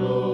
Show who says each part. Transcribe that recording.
Speaker 1: Lord.